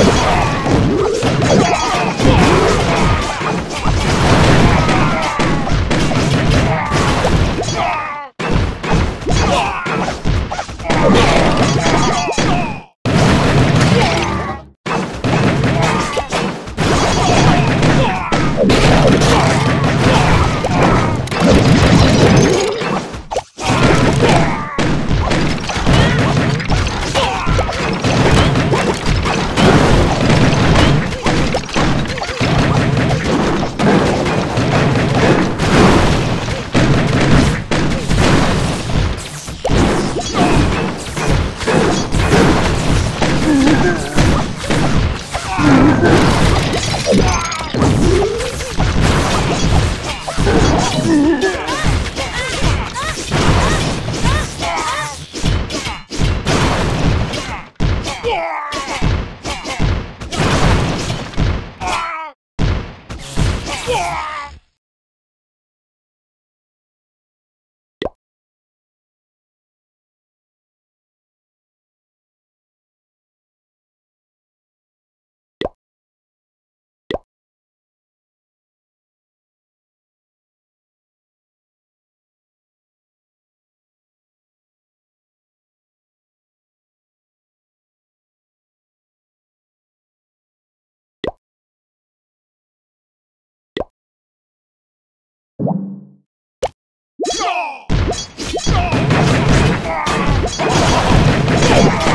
Let's go. Yeah! Let's go.